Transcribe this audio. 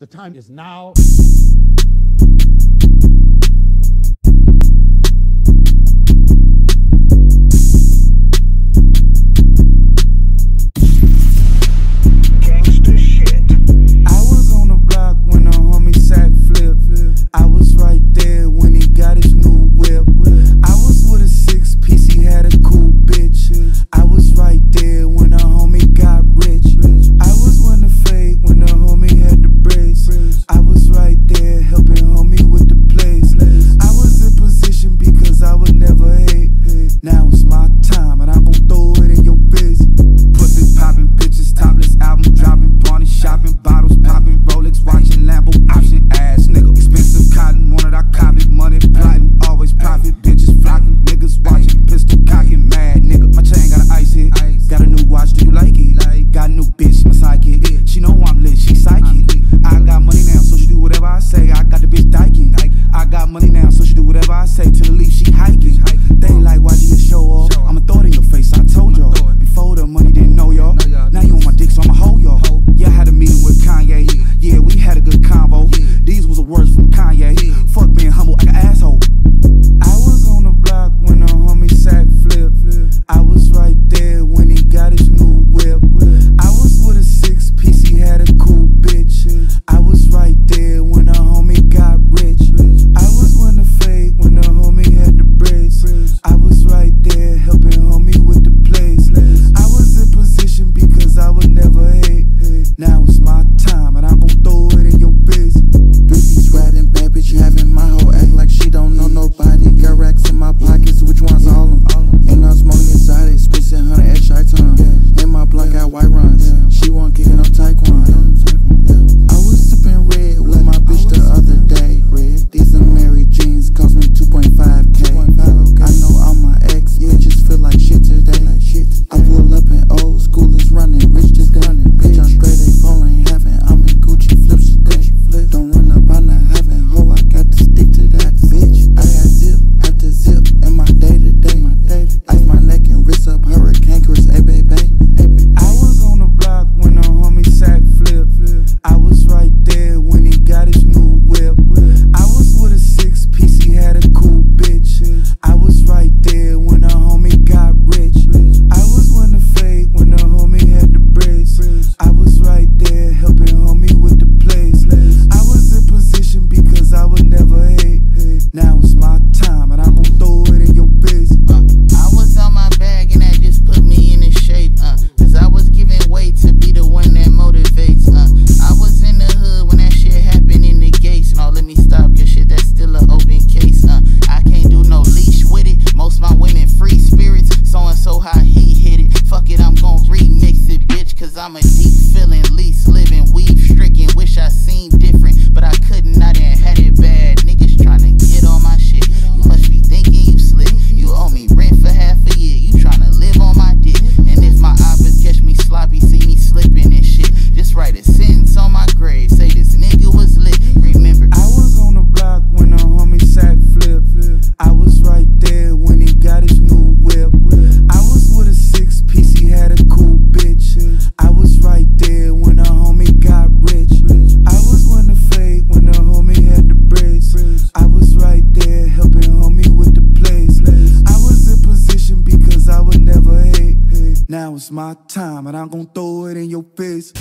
The time is now. Now is my time, and I'm gonna throw it in your face.